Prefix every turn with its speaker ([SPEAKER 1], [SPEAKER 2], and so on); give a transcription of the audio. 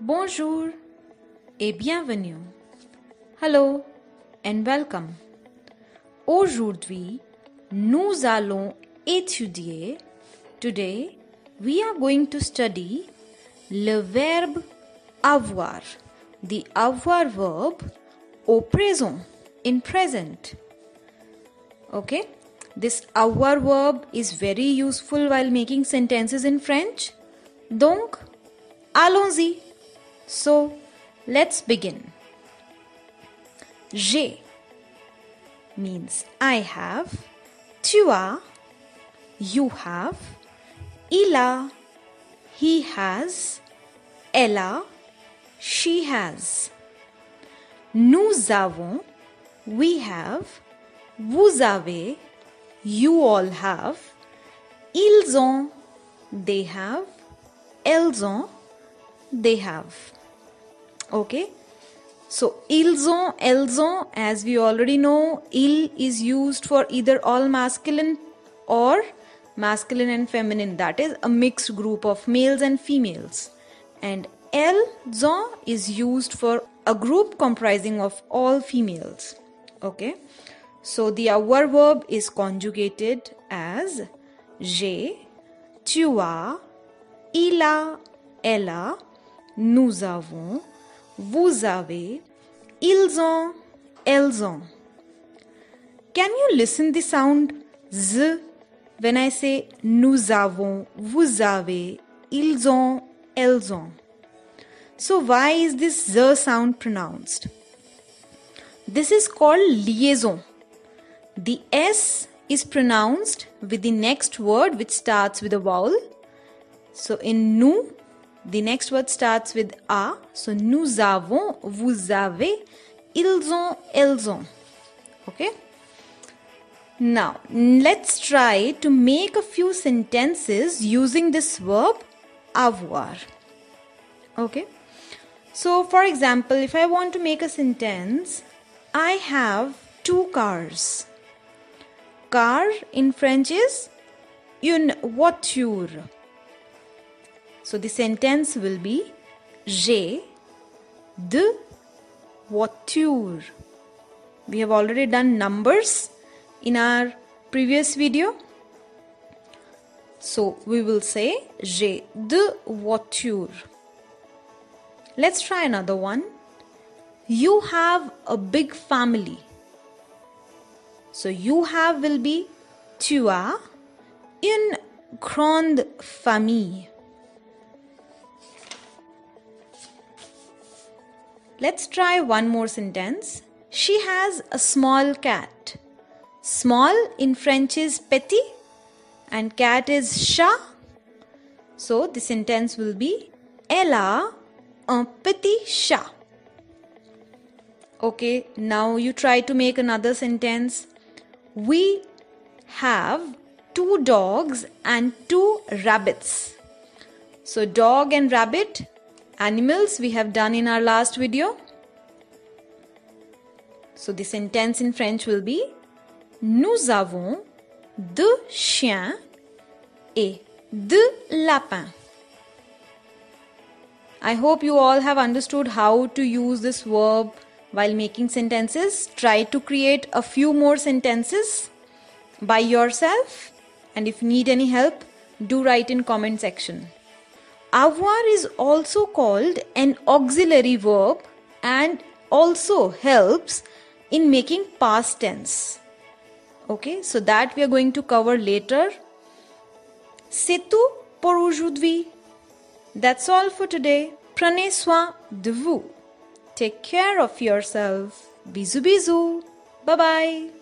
[SPEAKER 1] Bonjour et bienvenue. Hello and welcome. Aujourd'hui, nous allons étudier. Today, we are going to study le verbe avoir. The avoir verb au présent, in present. Okay? This avoir verb is very useful while making sentences in French. Donc, allons-y. So, let's begin. J'ai means I have, tu as, you have, il a, he has, elle a, she has. Nous avons, we have, vous avez, you all have, ils ont, they have, elles they have. Okay? So, ils ont, as we already know, il is used for either all masculine or masculine and feminine. That is a mixed group of males and females. And elles is used for a group comprising of all females. Okay? So the avoir verb is conjugated as j'ai, tu as, il a, elle a, nous avons, vous avez, ils ont, elles ont. Can you listen the sound z when I say nous avons, vous avez, ils ont, elles ont? So why is this z sound pronounced? This is called liaison. The S is pronounced with the next word which starts with a vowel. So in nous, the next word starts with a. So nous avons, vous avez, ils ont, elles ont. Okay? Now, let's try to make a few sentences using this verb avoir. Okay? So, for example, if I want to make a sentence, I have two cars. Car in French is une voiture. So the sentence will be J'ai deux voiture. We have already done numbers in our previous video. So we will say J'ai deux voiture. Let's try another one. You have a big family. So you have will be tu as une grande famille. Let's try one more sentence. She has a small cat. Small in French is petit and cat is chat. So the sentence will be Elle a un petit chat. Okay, now you try to make another sentence. We have two dogs and two rabbits. So, dog and rabbit, animals we have done in our last video. So, the sentence in French will be Nous avons deux chiens et deux lapins. I hope you all have understood how to use this verb while making sentences, try to create a few more sentences by yourself and if you need any help, do write in comment section. Avoir is also called an auxiliary verb and also helps in making past tense. Okay, so that we are going to cover later. Tout pour aujourd'hui. That's all for today. Prenez soin de vous. Take care of yourself. Bisous bisous. Bye bye.